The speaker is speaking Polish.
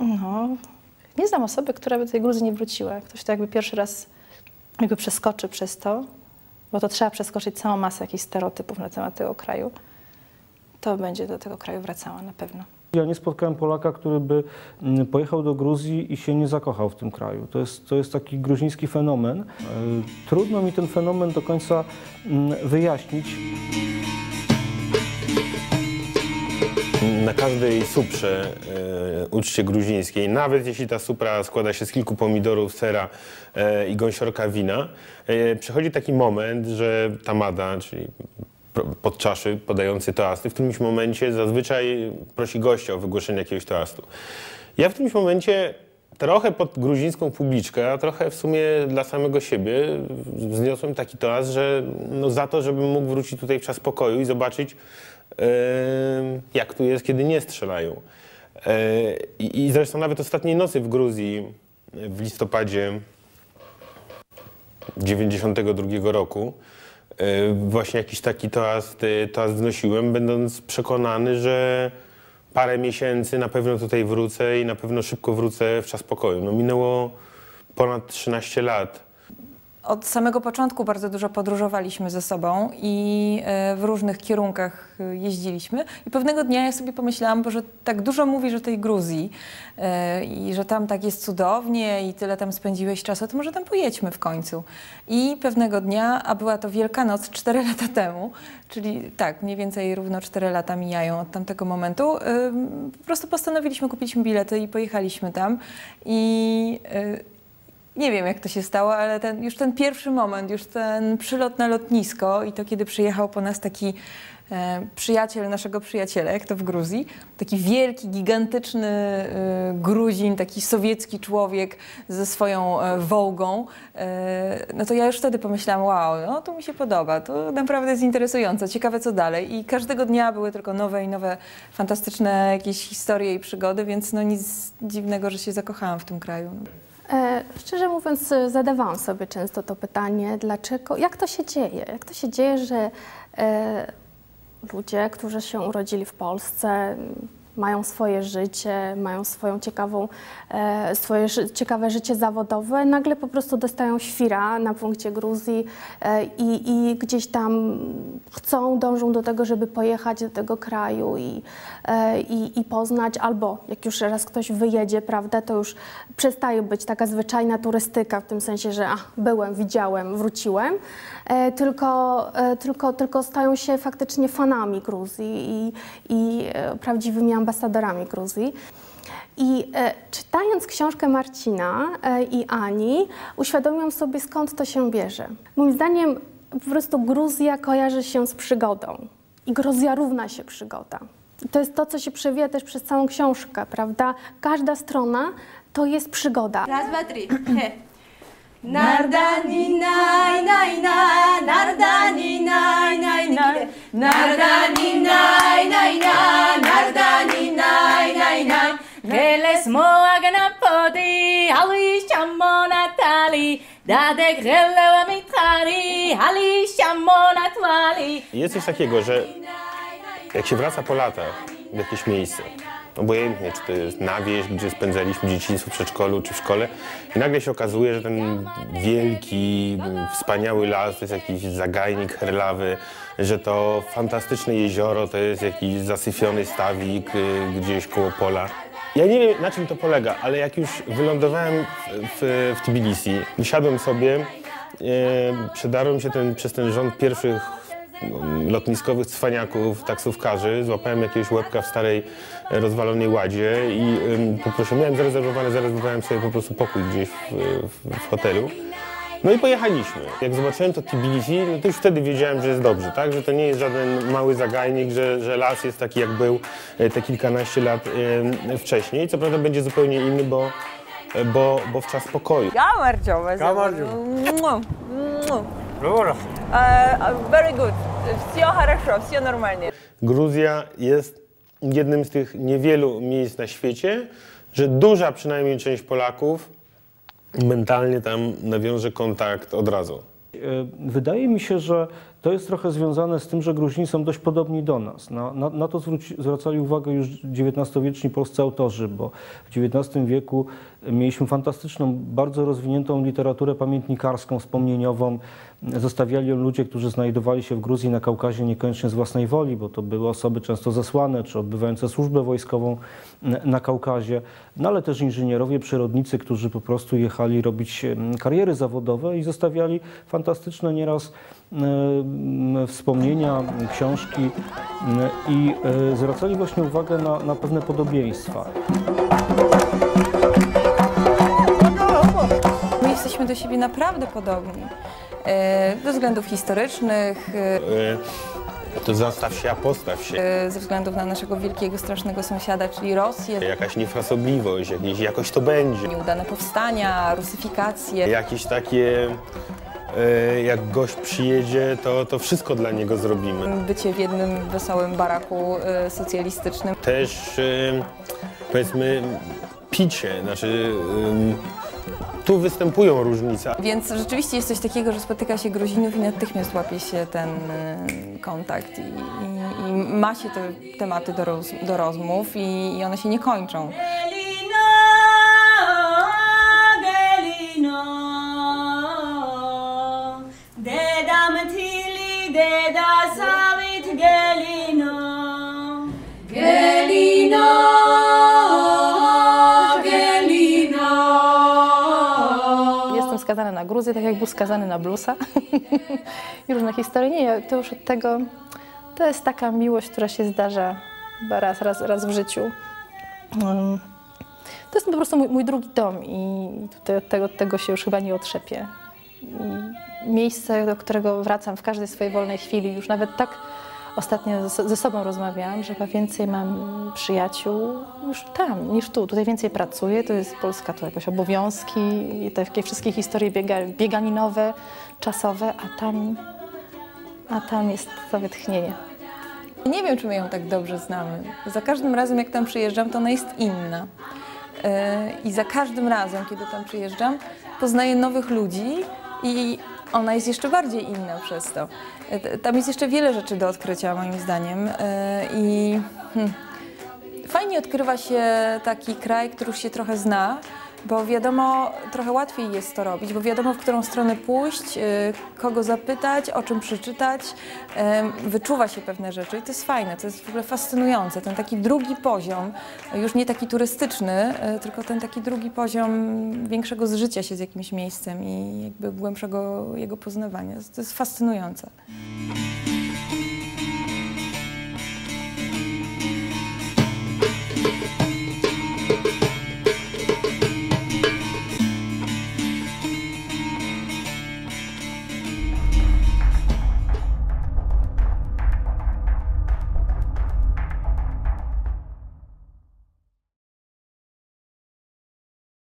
No, nie znam osoby, która by do tej Gruzji nie wróciła. Ktoś to jakby pierwszy raz jakby przeskoczy przez to, bo to trzeba przeskoczyć całą masę jakichś stereotypów na temat tego kraju, to będzie do tego kraju wracała na pewno. Ja nie spotkałem Polaka, który by mm, pojechał do Gruzji i się nie zakochał w tym kraju. To jest, to jest taki gruziński fenomen. E, Trudno mi ten fenomen do końca mm, wyjaśnić. Na każdej suprze e, uczcie gruzińskiej, nawet jeśli ta supra składa się z kilku pomidorów, sera e, i gąsiorka wina, e, przychodzi taki moment, że tamada, czyli podczaszy podający toasty, w którymś momencie zazwyczaj prosi gościa o wygłoszenie jakiegoś toastu. Ja w którymś momencie trochę pod gruzińską publiczkę, a trochę w sumie dla samego siebie wzniosłem taki toast, że no za to, żebym mógł wrócić tutaj w czas pokoju i zobaczyć, jak tu jest, kiedy nie strzelają. E, I, zresztą nawet ostatniej nocy w Gruzji w listopadzie 92 roku e, właśnie jakiś taki toast, toast wnosiłem, będąc przekonany, że parę miesięcy na pewno tutaj wrócę i na pewno szybko wrócę w czas pokoju. No minęło ponad 13 lat. Od samego początku bardzo dużo podróżowaliśmy ze sobą i e, w różnych kierunkach e, jeździliśmy. I pewnego dnia ja sobie pomyślałam, że tak dużo mówisz o tej Gruzji e, i że tam tak jest cudownie i tyle tam spędziłeś czasu, to może tam pojedźmy w końcu. I pewnego dnia, a była to Wielkanoc 4 lata temu, czyli tak, mniej więcej równo 4 lata mijają od tamtego momentu, po prostu postanowiliśmy, kupiliśmy bilety i pojechaliśmy tam. I nie wiem, jak to się stało, ale ten, już ten pierwszy moment, już ten przylot na lotnisko i to, kiedy przyjechał po nas taki e, przyjaciel naszego przyjaciela, jak to w Gruzji, taki wielki, gigantyczny e, Gruzin, taki sowiecki człowiek ze swoją e, wołgą, e, no to ja już wtedy pomyślałam, wow, no to mi się podoba, to naprawdę jest interesujące, ciekawe co dalej. I każdego dnia były tylko nowe i nowe, fantastyczne jakieś historie i przygody, więc no nic dziwnego, że się zakochałam w tym kraju. E, Szczerze mówiąc, e, zadawałam sobie często to pytanie, dlaczego, jak to się dzieje? Jak to się dzieje, że e, ludzie, którzy się urodzili w Polsce, mają swoje życie, mają swoją ciekawą, e, swoje ciekawe życie zawodowe, nagle po prostu dostają świra na punkcie Gruzji e, i, i gdzieś tam chcą, dążą do tego, żeby pojechać do tego kraju i, e, i, i poznać, albo jak już raz ktoś wyjedzie, prawda, to już przestaje być taka zwyczajna turystyka w tym sensie, że ach, byłem, widziałem, wróciłem, tylko, tylko, tylko stają się faktycznie fanami Gruzji i, i prawdziwymi ambasadorami Gruzji. I e, czytając książkę Marcina e, i Ani, uświadomiłam sobie, skąd to się bierze. Moim zdaniem po prostu Gruzja kojarzy się z przygodą. I Gruzja równa się przygoda. To jest to, co się przewija też przez całą książkę, prawda? Każda strona to jest przygoda. Raz, dwa, trzy. He. Nardani naj naj na, shamona tali, dadek relewa mitrali, hali shamona twali. Jest coś takiego, że jak się wraca po latach w jakieś miejsce, obojętnie czy to jest na wieś, gdzie spędzaliśmy dzieciństwo w przedszkolu czy w szkole i nagle się okazuje, że ten wielki, wspaniały las to jest jakiś zagajnik herlawy, że to fantastyczne jezioro to jest jakiś zasyfiony stawik y, gdzieś koło pola. Ja nie wiem na czym to polega, ale jak już wylądowałem w, w, Tbilisi, wysiadłem sobie, e, przedarłem się ten, przez ten rząd pierwszych mm, lotniskowych cwaniaków, taksówkarzy, złapałem jakiegoś łebka w starej e, rozwalonej ładzie i ym, poprosiłem, miałem zarezerwowane, zarezerwowałem sobie po prostu pokój gdzieś w, w, w hotelu. No i pojechaliśmy. Jak zobaczyłem to Tbilisi, no to już wtedy wiedziałem, że jest dobrze, tak? Że to nie jest żaden mały zagajnik, że, że las jest taki, jak był e, te kilkanaście lat e, wcześniej. Co prawda będzie zupełnie inny, bo, e, bo, bo w czas pokoju. Камарджо. Камарджо. Добре. Very good. Все хорошо, все нормально. Gruzja jest jednym z tych niewielu miejsc na świecie, że duża przynajmniej część Polaków mentalnie tam nawiąże kontakt od razu. E, Wydaje mi się, że To jest trochę związane z tym, że Gruzini są dość podobni do nas. Na, na, na to zwróci, zwracali uwagę już XIX-wieczni polscy autorzy, bo w XIX wieku mieliśmy fantastyczną, bardzo rozwiniętą literaturę pamiętnikarską, wspomnieniową. Zostawiali ją ludzie, którzy znajdowali się w Gruzji, na Kaukazie niekoniecznie z własnej woli, bo to były osoby często zesłane czy odbywające służbę wojskową na Kaukazie, no ale też inżynierowie, przyrodnicy, którzy po prostu jechali robić em, kariery zawodowe i zostawiali fantastyczne nieraz e, wspomnienia, książki e, i e, zwracali właśnie uwagę na, na pewne podobieństwa. My jesteśmy do siebie naprawdę podobni. Ze względów historycznych, e, E, To zastaw się, a postaw się. ze względów na naszego wielkiego, strasznego sąsiada, czyli Rosję, Jakaś niefrasobliwość, jakieś, jakoś to będzie. nieudane powstania, rusyfikację. Jakieś takie, jak gość przyjedzie, to, to wszystko dla niego zrobimy. Bycie w jednym wesołym baraku e, socjalistycznym. Też e, powiedzmy picie, znaczy e, tu występują różnice. Więc rzeczywiście jest coś takiego, że spotyka się Gruzinów i natychmiast łapie się ten e, kontakt i, i, i ma się te tematy do, roz, do rozmów i, i one się nie kończą. Skazana na Gruzję, tak jak był skazany na bluesa i różne historie. Nie, to już od tego, to jest taka miłość, która się zdarza raz, raz, raz w życiu. To jest po prostu mój, mój drugi dom i tutaj od tego, od tego się już chyba nie otrzepię. Miejsce, do którego wracam w każdej swojej wolnej chwili, już nawet tak ostatnio ze, sobą rozmawiałam, że chyba więcej mam przyjaciół już tam niż tu. Tutaj więcej pracuję, to jest Polska, to jakoś obowiązki i takie wszystkie historie biega, bieganinowe, czasowe, a tam, a tam jest to wytchnienie. Nie wiem, czy my ją tak dobrze znamy. Za każdym razem, jak tam przyjeżdżam, to ona jest inna. E, I za każdym razem, kiedy tam przyjeżdżam, poznaję nowych ludzi i ona jest jeszcze bardziej inna przez to. E, Tam jest jeszcze wiele rzeczy do odkrycia, moim zdaniem. E, I hmm, fajnie odkrywa się taki kraj, który już się trochę zna, bo wiadomo, trochę łatwiej jest to robić, bo wiadomo, w którą stronę pójść, y, kogo zapytać, o czym przeczytać, wyczuwa się pewne rzeczy i to jest fajne, to jest w ogóle fascynujące. Ten taki drugi poziom, już nie taki turystyczny, y, tylko ten taki drugi poziom większego zżycia się z jakimś miejscem i jakby głębszego jego poznawania. To jest fascynujące.